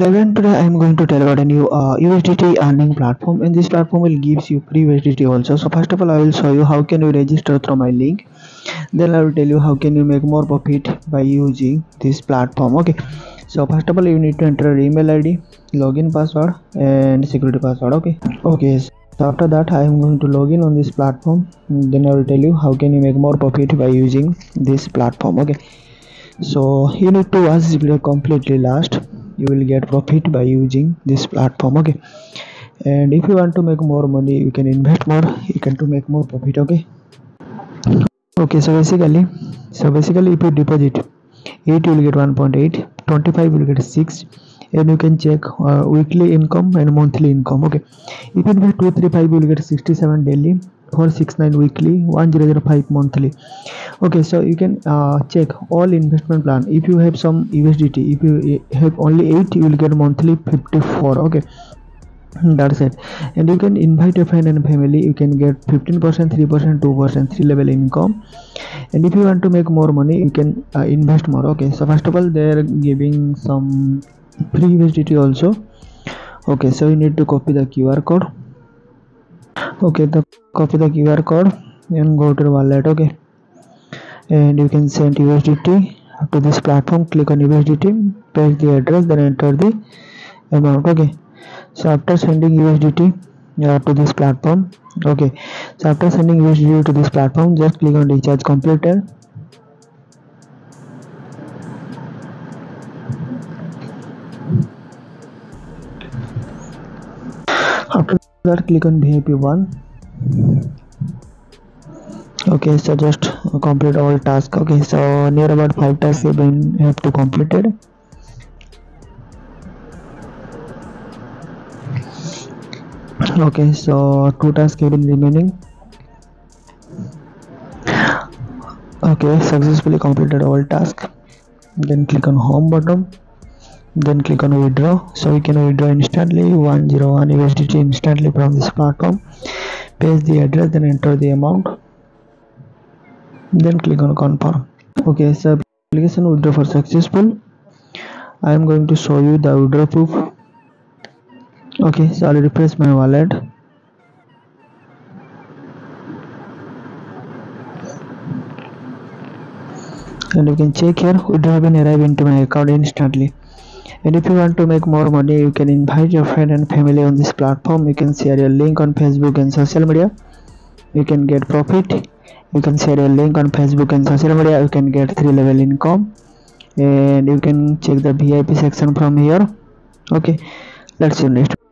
Hello everyone, today I am going to tell about a new uh, USDT earning platform and this platform will gives you free USDT also. So first of all I will show you how can you register through my link. Then I will tell you how can you make more profit by using this platform. Okay. So first of all you need to enter email ID, login password and security password. Okay. Okay. So after that I am going to log in on this platform. Then I will tell you how can you make more profit by using this platform. Okay. So you need to watch this video completely last you will get profit by using this platform okay and if you want to make more money you can invest more you can to make more profit okay okay so basically so basically if you deposit 8 you will get 1.8 25 you will get 6 and you can check uh, weekly income and monthly income okay. If you invest 235 you will get 67 daily 469 weekly 1005 monthly. Okay so you can uh, check all investment plan. If you have some usdt if you have only 8 you will get monthly 54 okay. That's it. And you can invite a friend and family. You can get 15 percent 3 percent 2 percent 3 level income. And if you want to make more money you can uh, invest more okay. So first of all they are giving some free usdt also okay so you need to copy the qr code okay the copy the qr code and go to the wallet okay and you can send usdt to this platform click on usdt paste the address then enter the amount okay so after sending usdt uh, to this platform okay so after sending usdt to this platform just click on recharge completed after that click on vip 1 okay so just complete all tasks okay so near about five tasks you have to completed okay so two tasks have been remaining okay successfully completed all tasks then click on home button then click on withdraw. So you can withdraw instantly. 101 usdt instantly from this platform. Paste the address then enter the amount. Then click on confirm. Okay so application withdraw for successful. I am going to show you the withdraw proof. Okay so i'll refresh my wallet. And you can check here withdraw have been arrived into my account instantly and if you want to make more money you can invite your friend and family on this platform. You can share your link on facebook and social media. You can get profit. You can share your link on facebook and social media. You can get three level income. And you can check the vip section from here. Okay let's see next